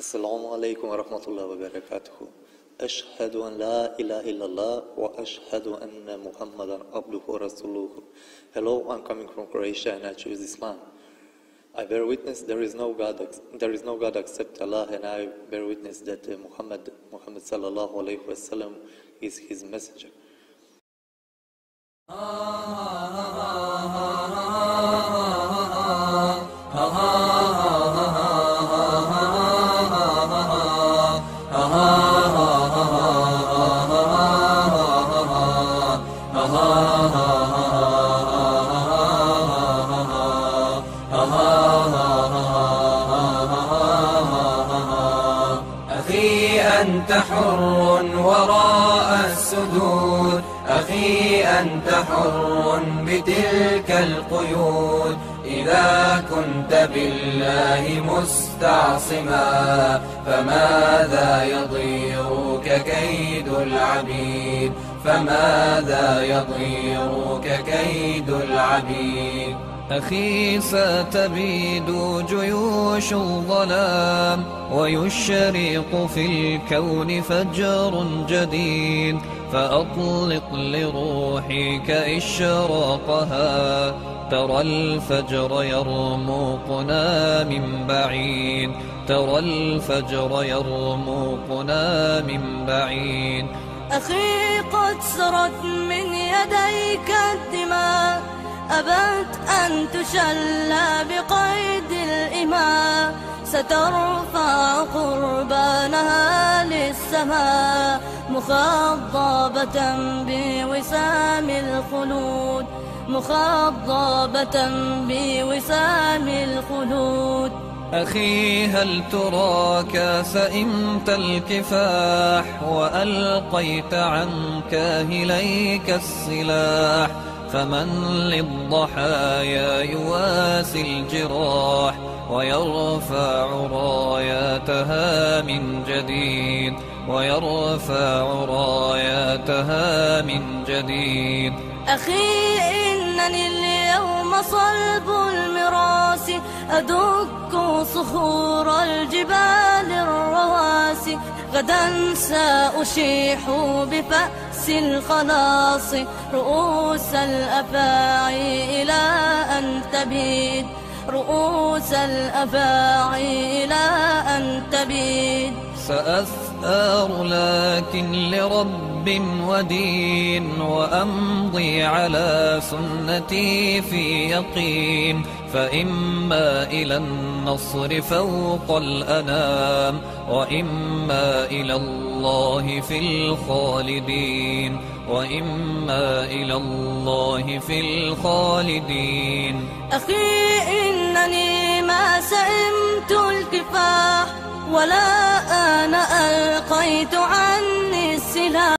السلام عليكم ورحمة الله وبركاته أشهد أن لا إله إلا الله وأشهد أن محمدا عبده ورسوله Hello, I'm coming from Croatia and I choose Islam. I bear witness there is no God, there is no God except Allah, and I bear witness that uh, Muhammad, Muhammad sallallahu alaihi wasallam is His messenger. أخي أنت حر وراء السدود أخي أنت حر بتلك القيود. إذا كنت بالله مستعصما فماذا يضيرك كيد العبيد؟ فماذا يضيرك كيد العبيد؟ أخي ستبيد جيوش الظلام ويشرق في الكون فجر جديد فأطلق لروحك إشراقها ترى الفجر يرموقنا من بعيد ترى الفجر يرموقنا من بعيد أخي قد سرت من يديك الدماء أبت أن تشلى بقيد الإماء سترفع قربانها للسماء مخضبة بوسام الخلود مخضبة بوسام الخلود. أخي هل تراك سئمت الكفاح وألقيت عن كاهليك السلاح؟ فمن للضحايا يواسي الجراح ويرفع راياتها من جديد ويرفع راياتها من جديد. أخي إنني اليوم صلب المراس أدك صخور الجبال الرواسي غدا سأشيح بفأس الخلاص رؤوس الأفاعي إلى أن تبيد. رؤوس الأفاعي إلى أن تبيد. سأثار لكن لرب ودين وأمضي على سنتي في يقين فإما إلى النصر فوق الأنام وإما إلى الله في الخالدين وإما إلى الله في الخالدين. أخي إنني ما سئمت الكفاح ولا أنا ألقيت عني السلاح.